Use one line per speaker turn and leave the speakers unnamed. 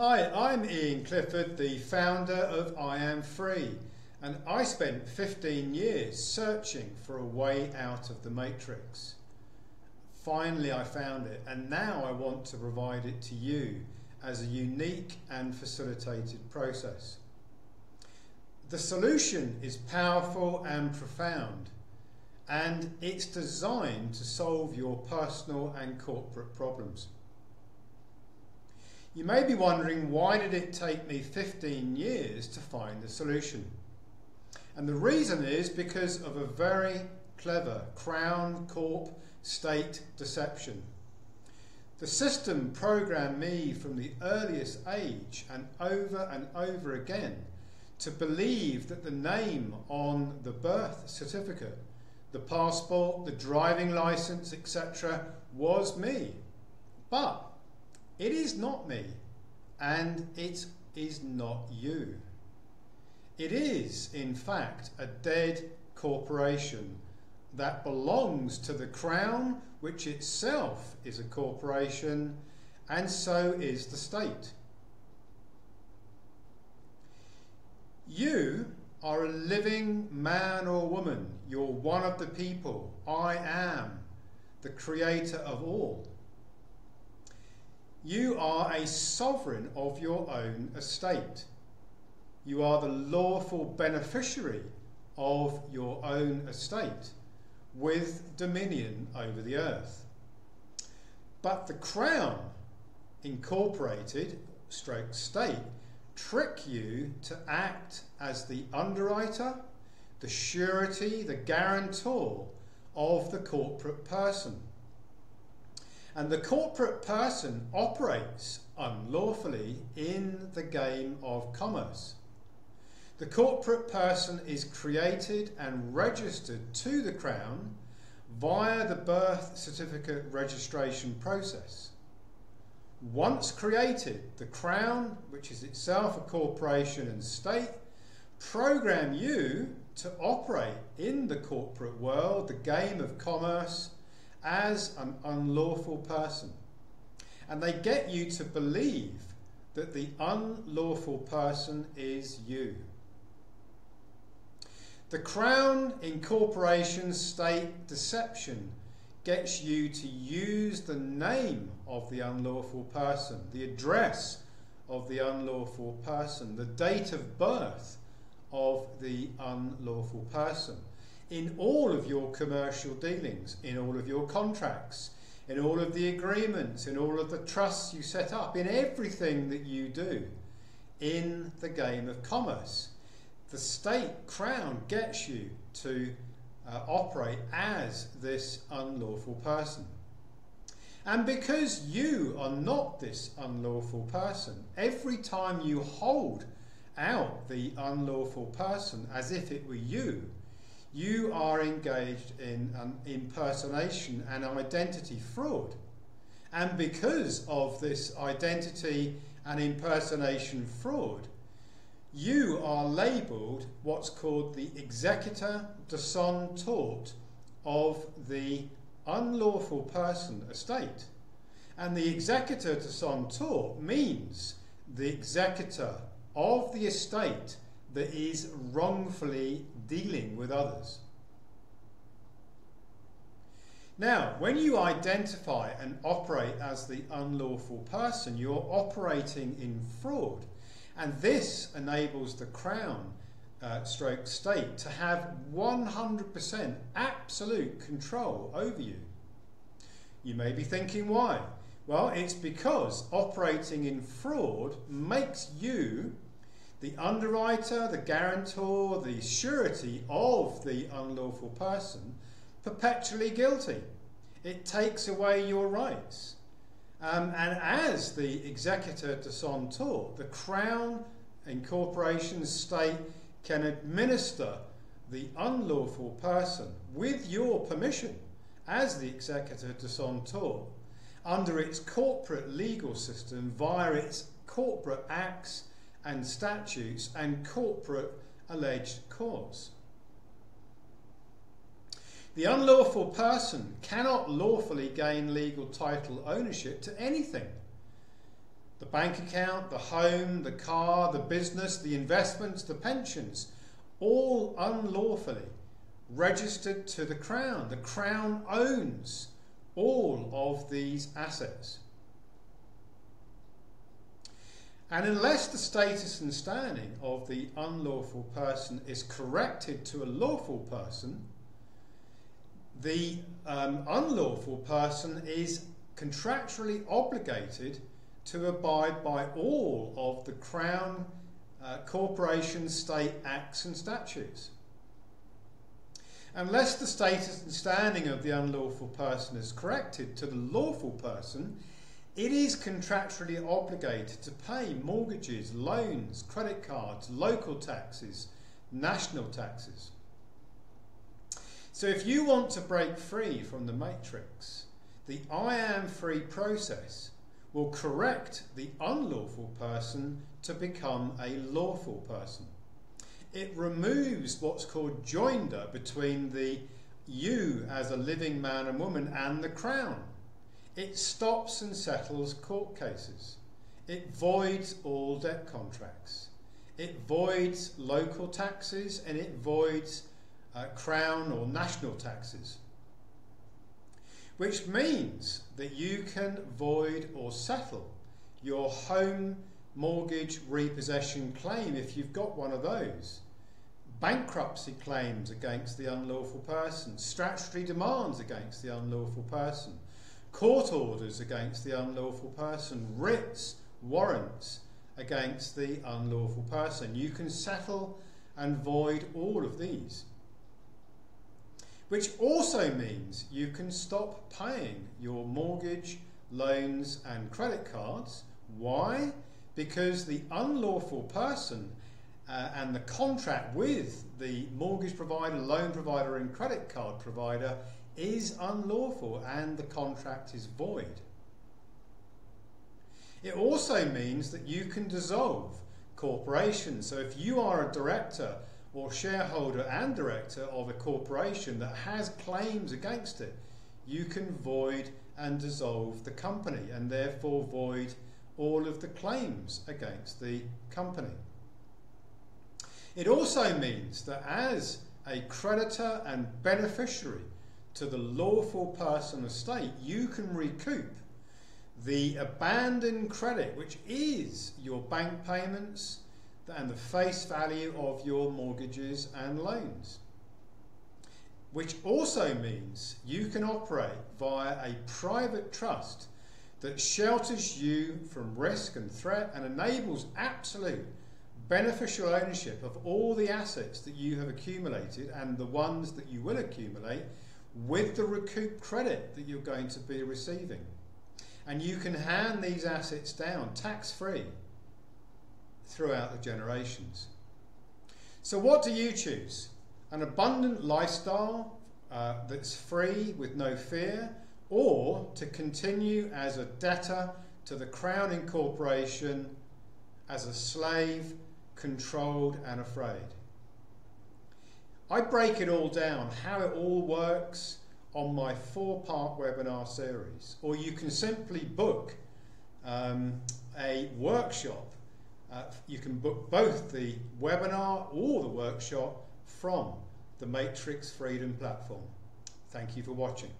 Hi, I'm Iain Clifford, the founder of I Am Free, and I spent 15 years searching for a way out of the matrix. Finally, I found it, and now I want to provide it to you as a unique and facilitated process. The solution is powerful and profound, and it's designed to solve your personal and corporate problems. You may be wondering why did it take me 15 years to find the solution? And the reason is because of a very clever Crown Corp state deception. The system programmed me from the earliest age and over and over again to believe that the name on the birth certificate, the passport, the driving license, etc., was me. But it is not me, and it is not you. It is, in fact, a dead corporation that belongs to the Crown, which itself is a corporation, and so is the state. You are a living man or woman. You're one of the people. I am the creator of all. You are a sovereign of your own estate. You are the lawful beneficiary of your own estate with dominion over the earth. But the crown, incorporated, stroke state, trick you to act as the underwriter, the surety, the guarantor of the corporate person. And the corporate person operates unlawfully in the game of commerce. The corporate person is created and registered to the Crown via the birth certificate registration process. Once created, the Crown, which is itself a corporation and state, program you to operate in the corporate world, the game of commerce, as an unlawful person. And they get you to believe that the unlawful person is you. The Crown Incorporation State Deception gets you to use the name of the unlawful person, the address of the unlawful person, the date of birth of the unlawful person in all of your commercial dealings, in all of your contracts, in all of the agreements, in all of the trusts you set up, in everything that you do in the game of commerce. The state crown gets you to uh, operate as this unlawful person. And because you are not this unlawful person, every time you hold out the unlawful person as if it were you, you are engaged in an impersonation and identity fraud. And because of this identity and impersonation fraud, you are labelled what's called the executor de son tort of the unlawful person estate. And the executor de son tort means the executor of the estate that is wrongfully dealing with others. Now, when you identify and operate as the unlawful person, you're operating in fraud. And this enables the Crown uh, stroke state to have 100% absolute control over you. You may be thinking why? Well, it's because operating in fraud makes you the underwriter, the guarantor, the surety of the unlawful person perpetually guilty. It takes away your rights. Um, and as the executor de son tort, the Crown and incorporation state can administer the unlawful person with your permission as the executor de son tort under its corporate legal system via its corporate acts and statutes and corporate alleged cause. The unlawful person cannot lawfully gain legal title ownership to anything. The bank account, the home, the car, the business, the investments, the pensions, all unlawfully registered to the Crown. The Crown owns all of these assets. And unless the status and standing of the unlawful person is corrected to a lawful person, the um, unlawful person is contractually obligated to abide by all of the Crown, uh, Corporation, State Acts and Statutes. Unless the status and standing of the unlawful person is corrected to the lawful person, it is contractually obligated to pay mortgages, loans, credit cards, local taxes, national taxes. So if you want to break free from the matrix, the I am free process will correct the unlawful person to become a lawful person. It removes what's called joinder between the you as a living man and woman and the crown. It stops and settles court cases. It voids all debt contracts. It voids local taxes and it voids uh, crown or national taxes. Which means that you can void or settle your home mortgage repossession claim if you've got one of those. Bankruptcy claims against the unlawful person, statutory demands against the unlawful person, court orders against the unlawful person, writs, warrants against the unlawful person. You can settle and void all of these which also means you can stop paying your mortgage, loans, and credit cards. Why? Because the unlawful person uh, and the contract with the mortgage provider, loan provider, and credit card provider is unlawful and the contract is void. It also means that you can dissolve corporations. So if you are a director or shareholder and director of a corporation that has claims against it, you can void and dissolve the company and therefore void all of the claims against the company. It also means that as a creditor and beneficiary to the lawful person estate, you can recoup the abandoned credit, which is your bank payments, and the face value of your mortgages and loans. Which also means you can operate via a private trust that shelters you from risk and threat and enables absolute beneficial ownership of all the assets that you have accumulated and the ones that you will accumulate with the recoup credit that you're going to be receiving. And you can hand these assets down tax free throughout the generations. So, what do you choose? An abundant lifestyle uh, that's free with no fear, or to continue as a debtor to the Crown Incorporation as a slave, controlled and afraid? I break it all down, how it all works, on my four part webinar series, or you can simply book um, a workshop uh, you can book both the webinar or the workshop from the Matrix Freedom platform. Thank you for watching.